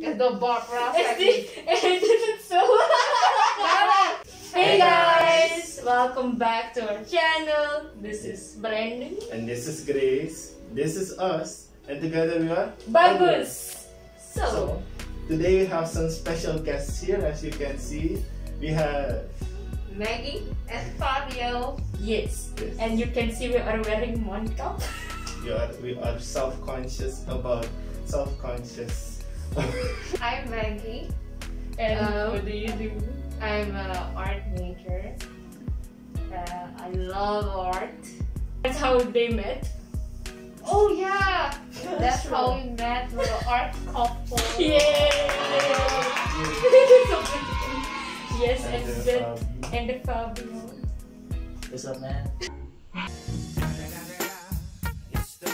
It's the Barbara It's technique. the it's so. hey guys, welcome back to our channel. This is Brendan. And this is Grace. This is us. And together we are Bagus. So, So, today we have some special guests here. As you can see, we have Meggie and Fabio. yes, this. and you can see we are wearing makeup. we are we are self-conscious about self-conscious. I'm Meggie. And Um, what do you do? I'm an art major. Uh, I love art. That's how they met. Oh yeah, that's true. how we met. We're an art couple. Yay! yes, and And the, the um, and the Fabio. What's up, man? It's the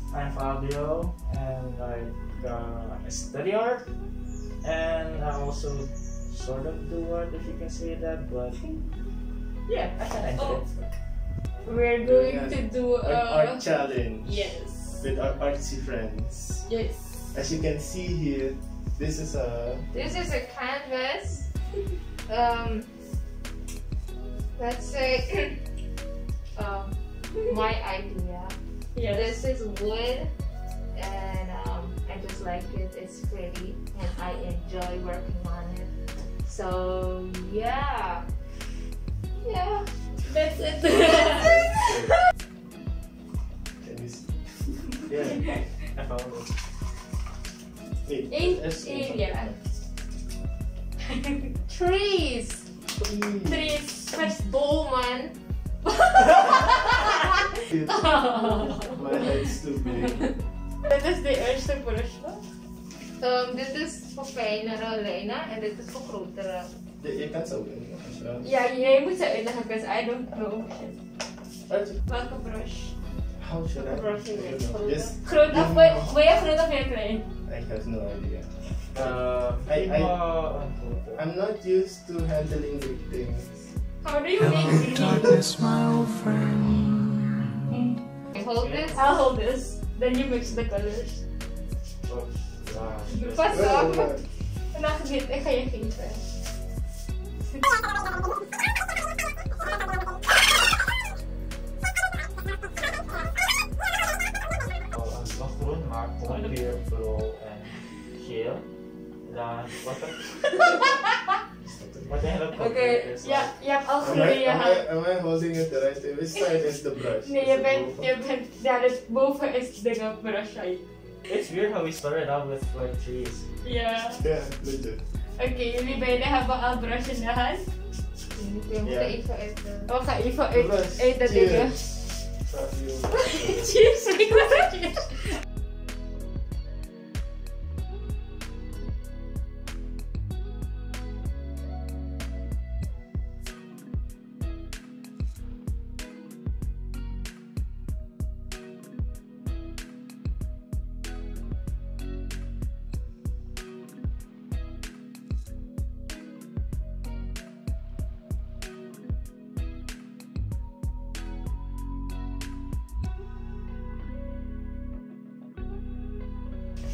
motherfucking Eagle Double G. I'm Fabio, and like uh, I study art, and I also sort of do art, if you can say that. But yeah, I can enjoy Oh. it. We're going Yeah. to do an a art challenge yes, with our artsy friends. yes. As you can see here, this is a This is a canvas. Um, let's say um, my idea. Yes. This is wood, and um, I just like it. It's pretty, and I enjoy working on it. So yeah, yeah. That's it. can you see? Yeah, I found it. Wait, In, in, yeah. Is voor kleinere lijnen en dit is voor grotere. Je je kan zo doen. als je- Ja, jij moet ze uitleggen, because I don't know. Als- Welke brush? How should I? Brush I it don't with know. grote. Groot of, wil wil je groot of wil klein? I have no idea. Uh, I- I- I'm not used to handling big things. How do you make green? Darkness, my old friend. Hold this. I'll hold this. Then you mix the colors. Pas op. Vandaag dit, ik ga je geven. Groen, maar gewoon weer blauw en geel. Dan wat er. Oké, is ja, je hebt al Am groen I, in je am, I, hand. am I holding it the right way? Which side is the brush? Nee, Is je bent, je bent, ja, dus boven is de brush? It's weird how we started out with like trees. Ja. Yeah, legit. Oké, jullie beiden hebben al brush in de hand. We moeten Ja. even uit de... We gaan even Brush. uit, uit de Cheers. dingen. Fabio. Cheers,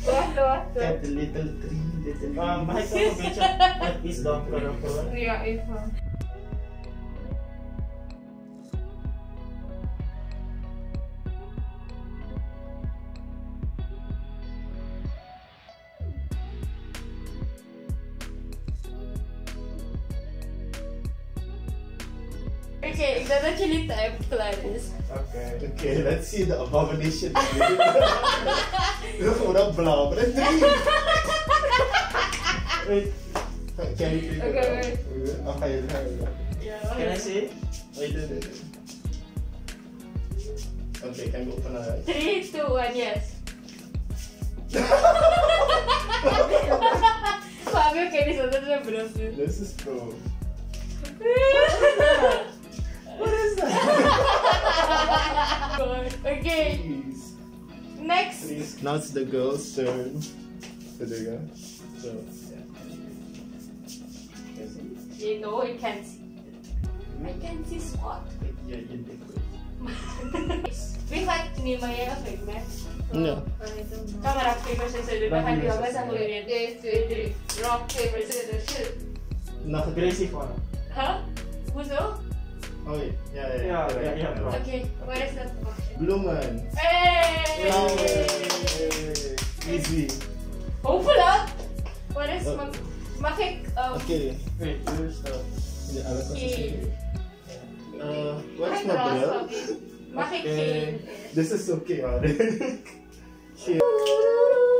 ik wil cheers. Wacht, wacht. Little tree, little Um, mag ik tree. nog een beetje met iets donkerder voor? Ja, even. Oké, ik denk dat jullie tijd klaar is. Oké. Okay, let's see the abomination. Look that blow, but a tree. Wait, can you figure Okay, it out? wait. Okay, okay. Ja, Can I see? Wait, wait, wait. Okay, can you open our eyes? 3, 2, 1, yes. Fabio, kijk eens wat er brush is. This is pro. What is that? Okay, Please. Next. Please. Now it's the girl's turn. So there you go. So, You know, I can't see. I can see spot. Yeah, you did good. Bisa kinimaya ka man. No. I don't know. Kamu rock paper scissors. Baka di ba sa huli Yes, yes, yes. Rock, paper, scissors, shoot. Naka Gracie ko na. Huh? Gusto? Oh, yeah, yeah, yeah. Yeah, yeah, yeah, bro. Okay, what is that question? Blumen. Hey! Easy. Hopeful ah! What is Oh. mag... Makik... Um, Okay. Wait, here's the... Hindi, alam ko Kale. Uh, what's my cross, bill? okay. Makik Okay. This is okay, already.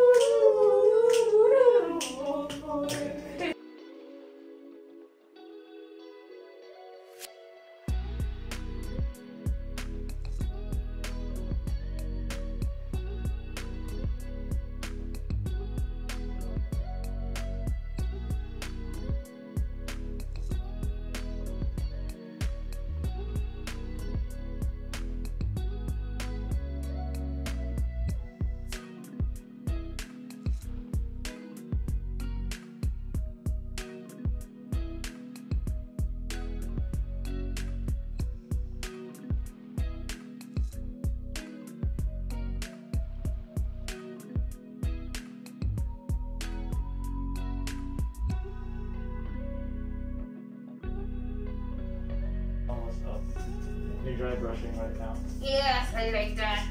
You're dry brushing right now. Yes, I like that.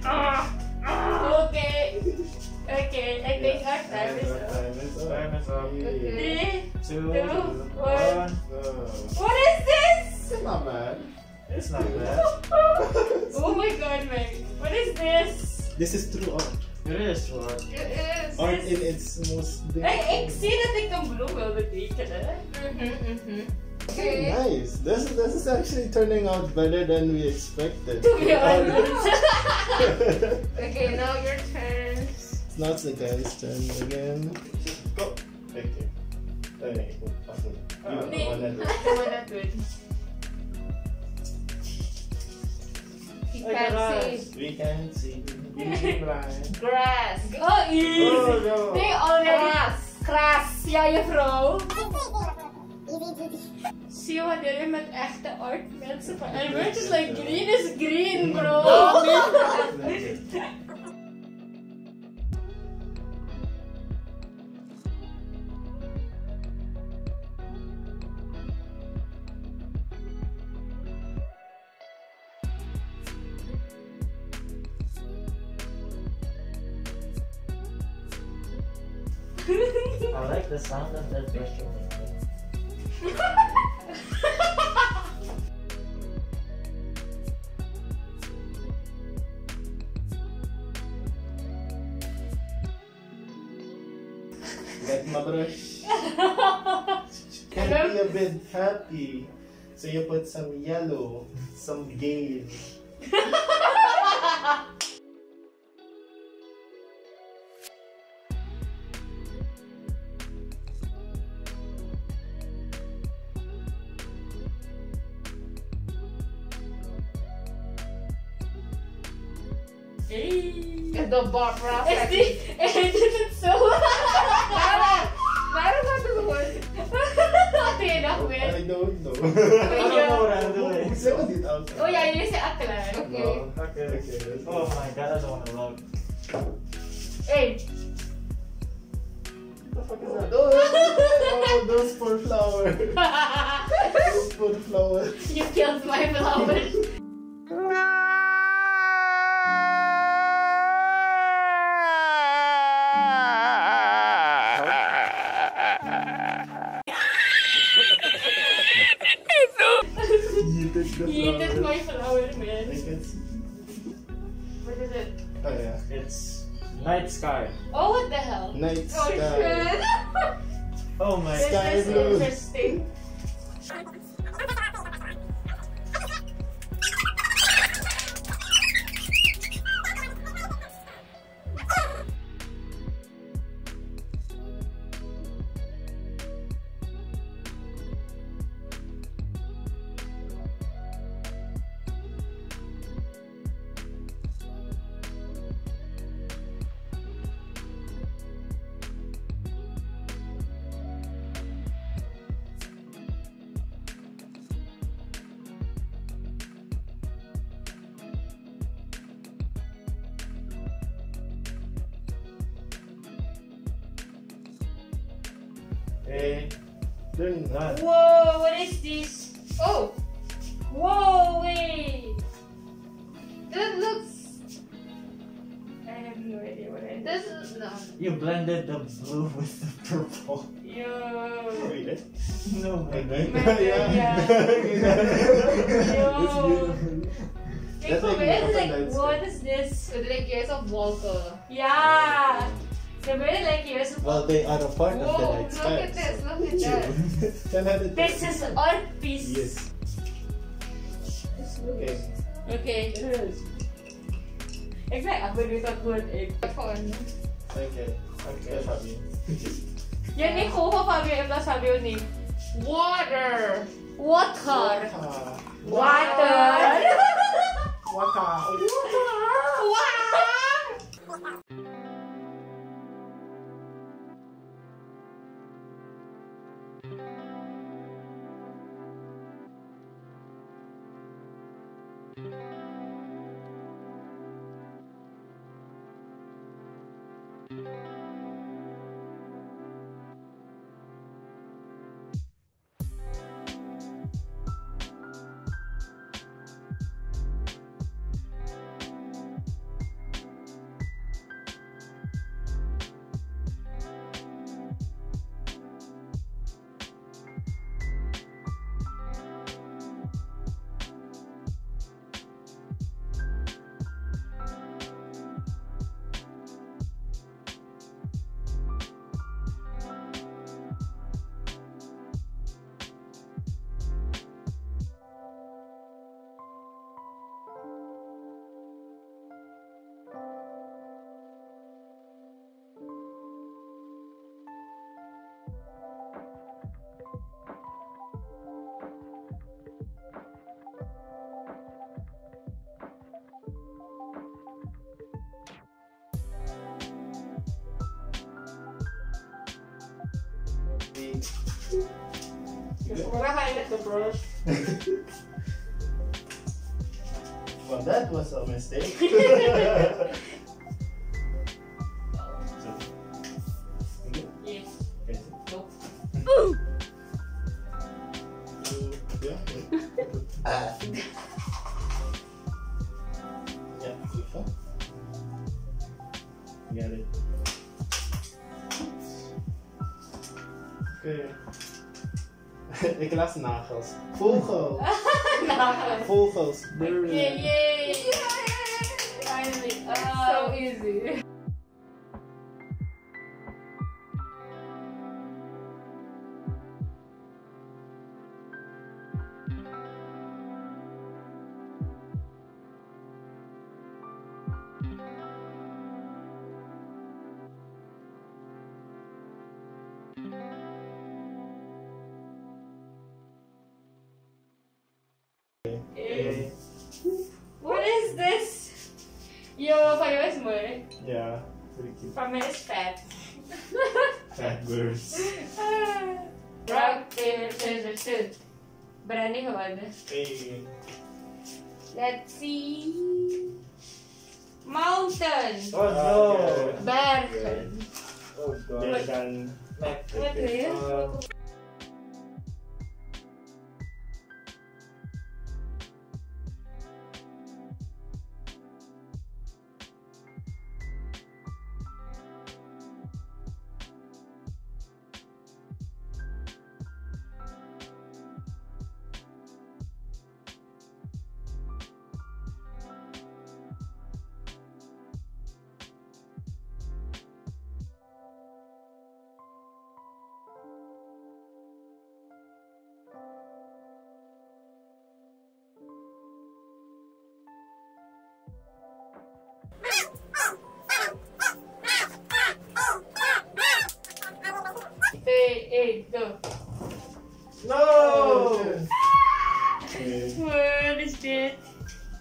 Okay. Okay, I think our time is up. Time is up. Time is up. Yeah. Three. Two, Two, one. What is this? It's not bad. It's not bad. oh my god, man. What is this? This is true art. It is short. It is. Art in its most Ay, ik zie dat ik een bloem wil betekenen. Mm-hmm, mm-hmm. Okay, Okay. nice. This this is actually turning out better than we expected. To be honest. Okay, now your turn. It's not the guy's turn again. Go. Thank you. Ay, ako. You Nee. wanna do it. Naman na good. He Ay, can't see. We can see. Easy blind. Grass. Oh, easy. Oh, no. They already... Grass. Kras. Ja, juffrouw. Zie jullie met echte art mensen van... En we're just like, green is green, bro. be a happy. So you put some yellow, some gale. Hey. Is the bar Is process. die... Is dit zo? I weer? don't know. I don't know what I'm doing. Zeg dit out. Oh ja, jullie zijn akelaar. Okay. No. Okay. Okay, let's Oh my god, I don't want to look. Hey. What the fuck is that? Oh, oh, those poor flowers. Those poor flowers. you killed my flower. Yeeted the Yeeted my flower, man. can see. What is it? Oh yeah. It's night sky. Oh, what the hell? Night Oh sky. shit. Oh my This Sky is blue. Interesting. Okay. They're not. Whoa, what is this? Oh, Whoa, wait. that looks. I have no idea what I This is no. You blended the blue with the purple. Yo. Read it. No, Okay. My yeah. Yo. That's Think of like it, like, what is this? It's like years of Volker. Yeah. So very like years of Well, they are a part of the Whoa, night look sky. at this, look at that. Ten out of ten. This is art piece. Yes. Okay. Okay. Exact apa dia tak buat eh. Phone. Okay. Okay, Fabio. Yan ni kuha Fabio M plus Fabio ni. Water. Water. Ah. Water. Waka. Murahan ito bro. Well, that was a mistake. Nagels. Vogel. Vogels. Yay, yay. Finally. So Uh, easy. Yo, Fabio is more. Yeah. Pretty cute. Pamela is fat. Fat birds. Rock, paper, scissors, shoot. Berani hod. Hey. Let's see. Mountain. Oh no! Berg. Oh god. They're done. Like, What is? Uh, Hey, hey, go. No! Okay. What is this?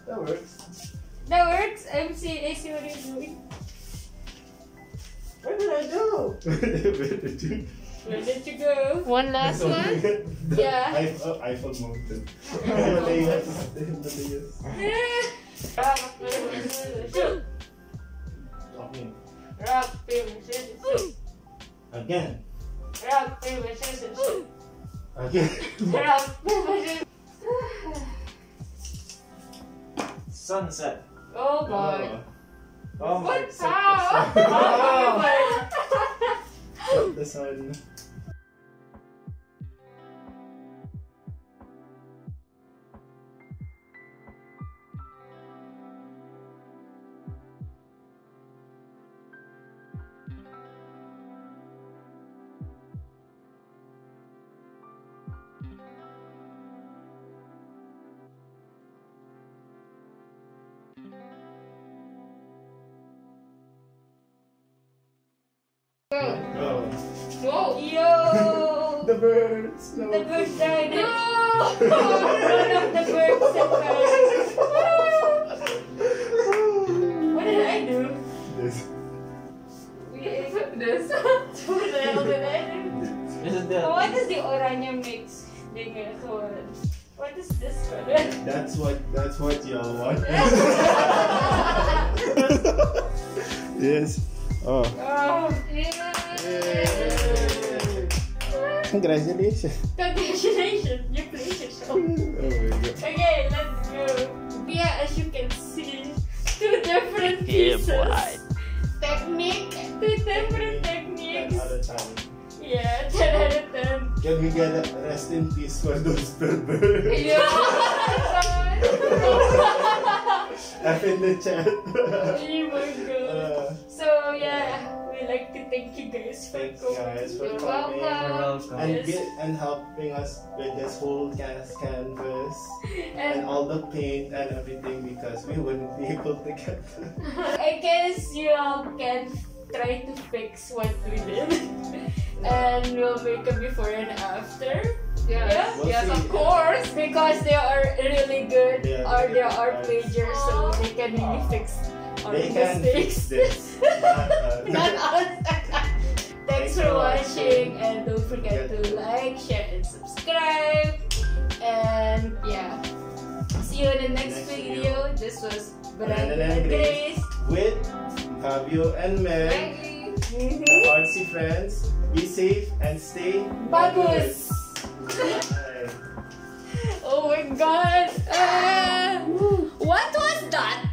That works. That works. I'm see, I see what you're doing. What did I do? Where did you? Where did you go? One last one. the Yeah. Eiffel, Eiffel Mountain. Himalayas. The Himalayas. Rock, paper, scissors, shoot. Rock, paper, scissors, shoot. Again. Rock, paper, scissors. Okay. Rock, paper, scissors. Sunset. Oh boy. Oh. Oh my What? set How? the sun. Oh, Set the sun. Go. Oh. Whoa, yo! The birds. No. The birds died. No! One of the birds died. What did I do? This. This. What the hell did I do? Isn't? What is the oranya mix? Dengan kawan. What is this one? That's what. That's what y'all want. yes. Oh. Oh, Yay. Congratulations. congratulations! You played yourself. Oh. Okay, let's go. Yeah, as you can see, two different pieces. Technique, two different techniques. 10 out of 10. Yeah, Can we get a rest in peace for those birds? Yeah. F in the chat. oh my god. Uh, So yeah, we like to thank you guys for thanks coming. guys for You're coming welcome. and Yes. get, and helping us with this whole cast canvas and And all the paint and everything because we wouldn't be able to get I guess you all can try to fix what we did. and we'll make a before and after. Yes, Yeah. We'll yes, see. of course. Because they are really good They are or really they are artists. pagers so they can really fix our they can mistakes. fix this not us. Not us. Thanks for watching and don't forget Forget to like, share, and subscribe. And yeah. See you in the next, Next video. This was Brendan Brendan and and Grace. Grace. with Fabio and Meg Bye. Artsy friends be safe and stay Bagus. Bye. Oh my god. Ah. what was that?